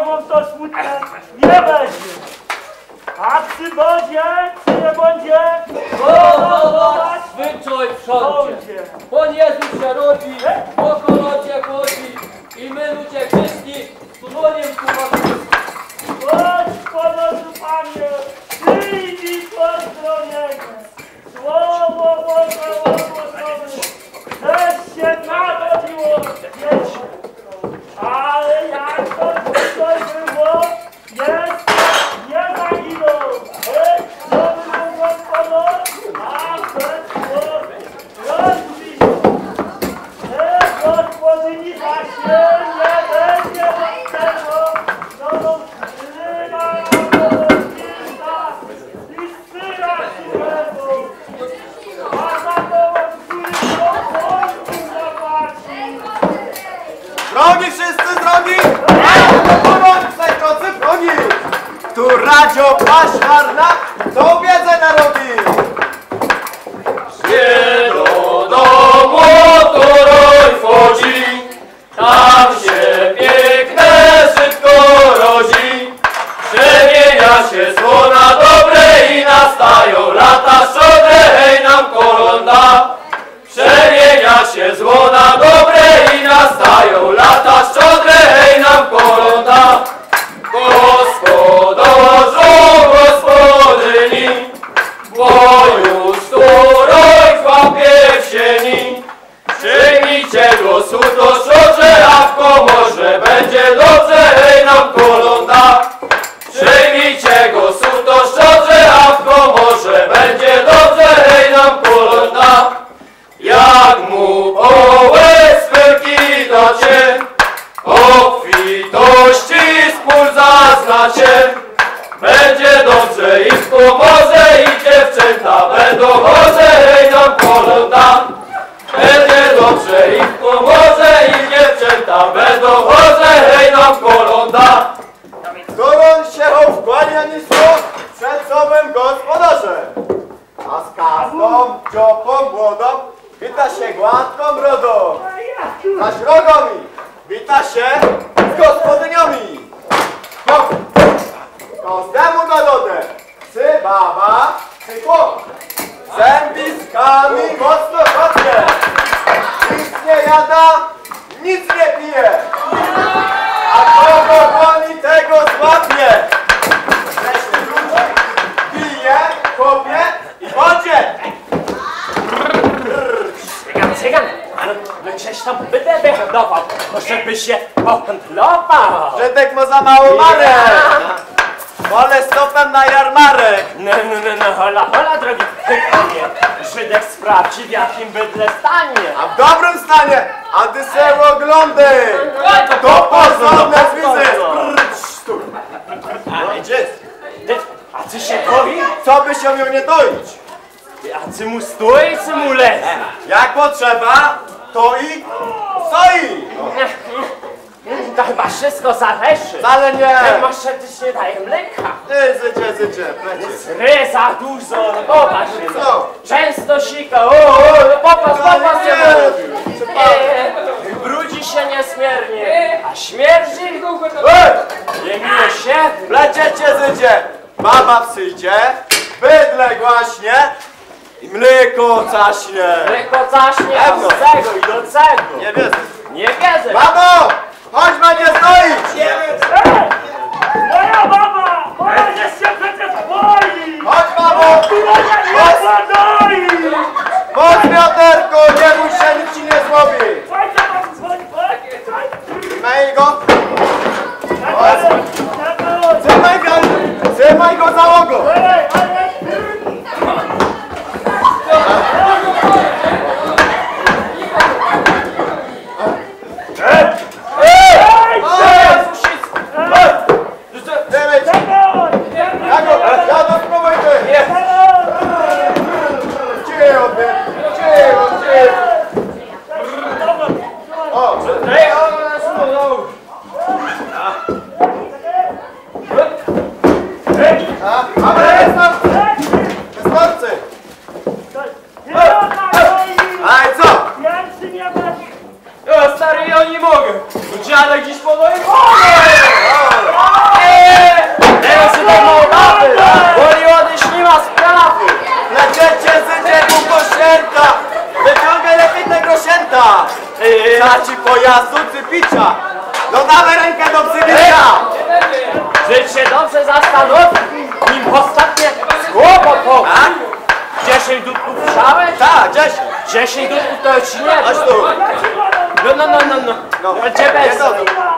to smutne nie będzie. A przy bodzie, czy nie będzie, wołać Wyczuj wszędzie. będzie. Pan Jezus się rodzi, po kolocie chodzi i my ludzie wszyscy dłoniem Zębiskami mocno chodnie. Nic nie jada, nic nie pije. A kogo goni tego złapie? Jeśli ludzi bije, kopie i wodzie. Cygan, cygan, ale gdzieś tam bydę wyhodował, żeby się opętlował. Żydek ma za mało marek. Wolę stopem na jarmarek. No, no, no, no, hola, hola, drogi panie. Żydek sprawdzi, w jakim bydle stanie. A w dobrym stanie, a ty se oglądy. To pozorne. No idzie. Ty, a ty się boi? Co by się miał nie doić? A ty mu stoi, czy mu leży? Jak potrzeba, to i stoi. To chyba wszystko zależy. Ale nie. Jak masz też nie daje mleka. Ty, zycie, zycie, plecie. Ry za dużo, no popatrz. Co? Często sika, o, o, no popatrz, popatrz, nie, nie nie. Brudzi się niesmiernie, a śmierdzi Ej! jemnie się. Pleciecie, zycie. Baba przyjdzie, bydle głaśnie i mleko caśnie. Mleko zaśnie, a z tego i do tego. Nie wiesz. Nie wiedzę. Babo! Chodź nie stoić! Moja baba! Moja się przecież boi! Chodź babo! Moja nie zadoi! Chodź wiaderko, nie bój się, nic ci nie zrobi! Słuchajcie, mam dzwonić, słuchajcie! Mej go! Czekaj, Trzymaj go! Trzymaj go za ogo! Ej, ale... Ej! Ej! Jezus! Trzymaj się! Ja go, ja go spróbuj ty! Cicho ty! Cicho, cicho! O! Hej, ona nas mówią. A, a jest tam! Wystarczy! A i co? Ja stary, ja nie mogę. Dziadek dziś po moim głowie. Trzeba ci pojazdu czy picia? No damy rękę do psychiatra! Żeś się dobrze zastanowił, nim ostatnie słowo powie. Tak? 10 dudków wrzałeś? Tak, 10. 10 dudków to ci nie Chodź było. tu. No, no, no, no, no. No. No, gdzie bez? No,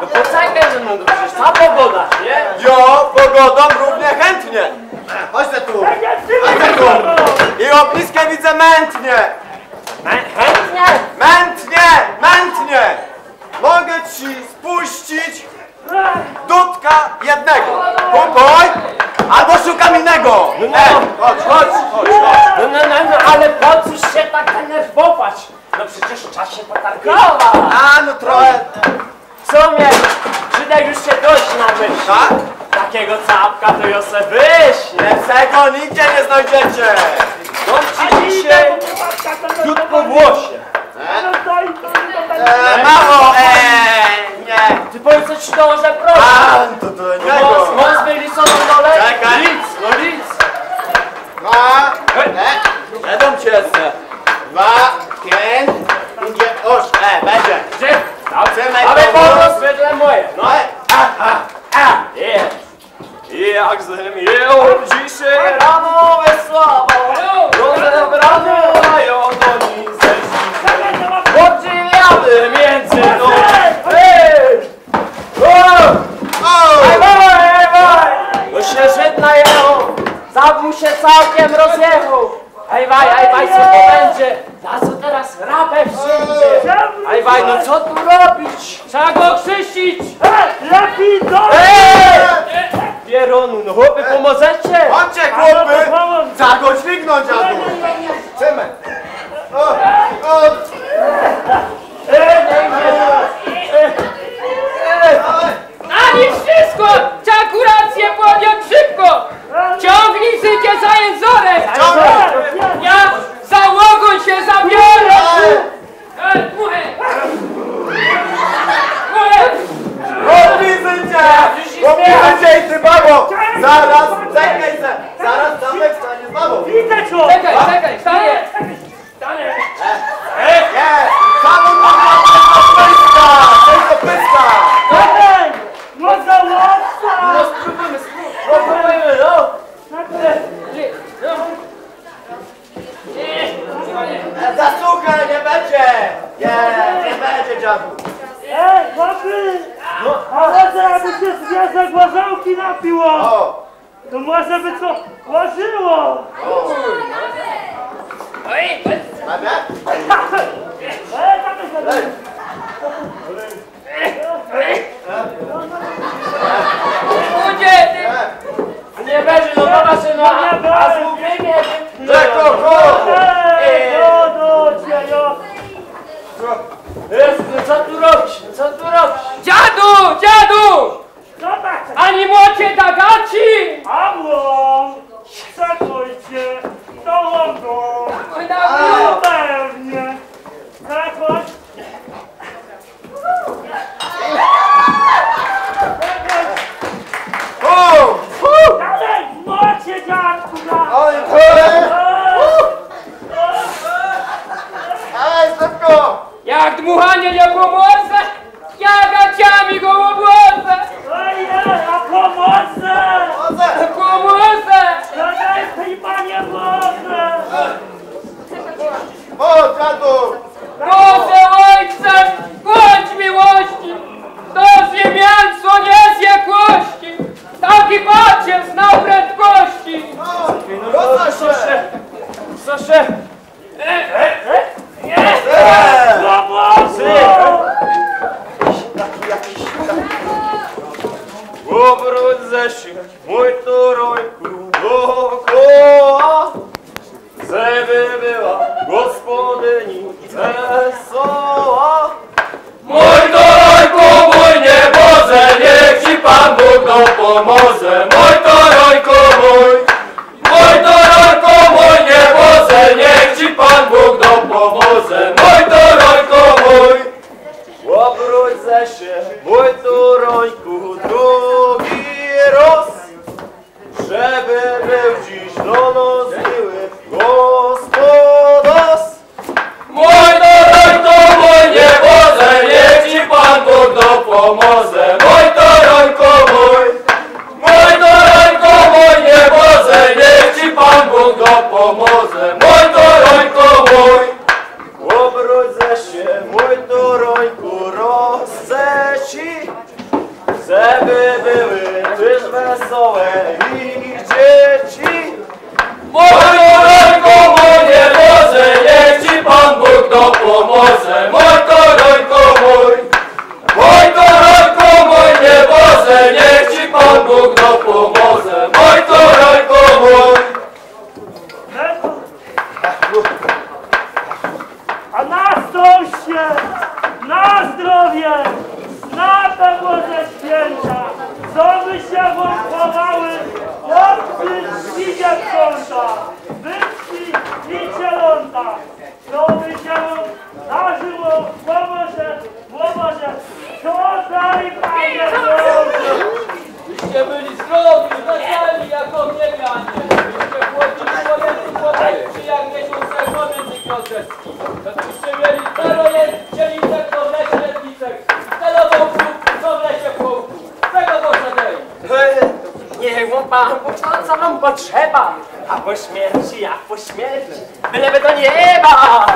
No poczekaj, no, no, no przecież ta pogoda, nie? Jo, pogodą równie chętnie. Chodź te tu. Chodź te tu. I obliskę widzę mętnie. Chę- Chętnie. Mętnie, mętnie. Mogę ci spuścić dudka jednego. Kupuj, albo szukam innego. No, no. Ej, chodź, chodź, chodź, chodź. No, no, no, no, ale po cóż się tak denerwować? No przecież czas się potargować. A, no trochę. Co mnie? Żydek już się dość na myśl. Tak? Takiego całka to jo se wyśle. Lepszego nigdzie nie znajdziecie. Dom ci dzisiaj dud po włosie. E, mało, eee, nie. Ty powiedz co ci dołożę proszę. A, to do Mąs, innego. mąs byli co na dole? Czekaj. Nic, no nic. Dwa, e, jedą cię jeszcze. Dwa, pięć, idzie, oś, e, będzie. Gdzie? Synek, Ale pomóż. pomóc wedle moje. No, No, e, a, a, a, jest. I jak zem jeł dzisiaj rano wesławo, rozebrano mają oni ze Podziwiamy między nami. Hej! O! o, Hej, hej, hej! No się Żyd najechał, zabój się całkiem rozjechał. Hej, waj, hej, waj, co to będzie? Na co teraz Hej, waj, no co tu robić? Trzeba go krzyścić! Lepiej do Ej! Pieronu, no chłopy, pomożecie? chodźcie, chłopy. Trzeba go dźwignąć, dziadu. Chcemy. O, o, Ani wszystko! Trzeba kurację podjąć szybko! Ciągnij sycie za jęzorek! Ja załogą Zasłuchaj, nie będzie! Nie, nie będzie dziadu! Ej, chłopy! A może aby się związek łażałki napiło? O! To może by co łażyło? Oj, Mamy? Ej, tam jest Ludzie, ty... Nie będzie, no się, no, a, zgubienie, no. Czeko, chodź! Ej, no, no, cię, jo! Jezu, no Byście byli zdrowi, wesoli jak odbieganie. Byście chłodzili swoje przypadki jak miesiąc ekonomy grozeski. Byście mieli staroje dzielnicę do lesie letnicek. Stelową są w lesie pułku. Tego poszedłem. Niech mu Pan Bóg to, co nam potrzeba. A po śmierci, jak po śmierci, byleby do nieba.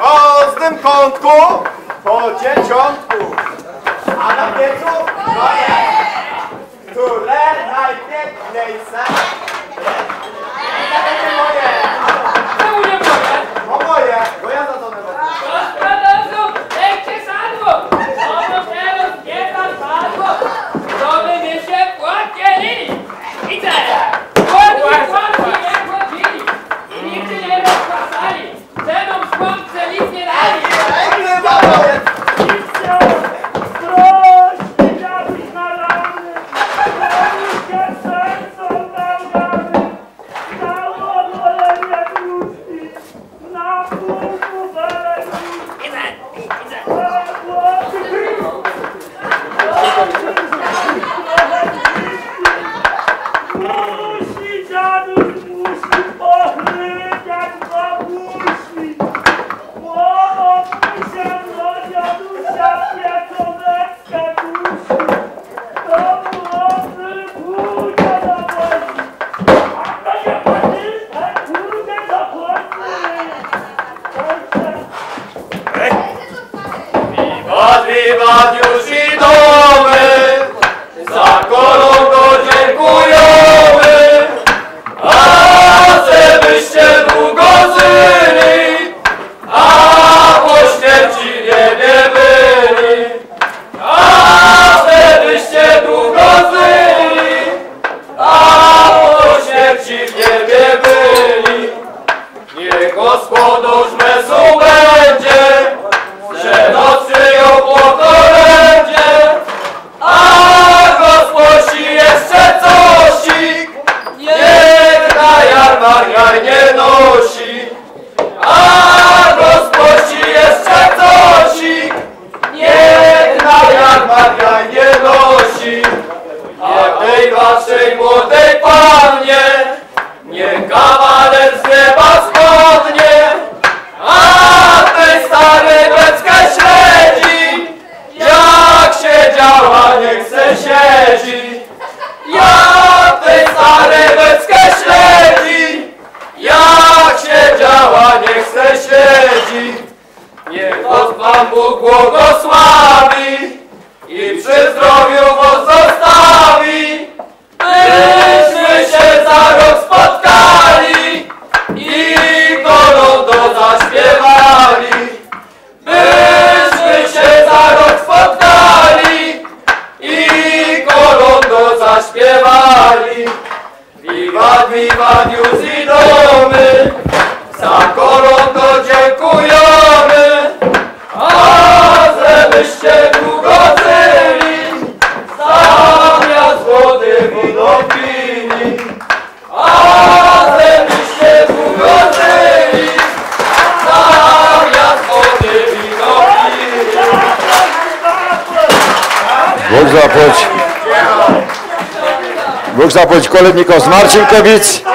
O, z tym kątku, po dzieciątku. A na piecu, to jest. to Culé na yes. pouco zapowiedź Kolewnikow z Marcinkowic.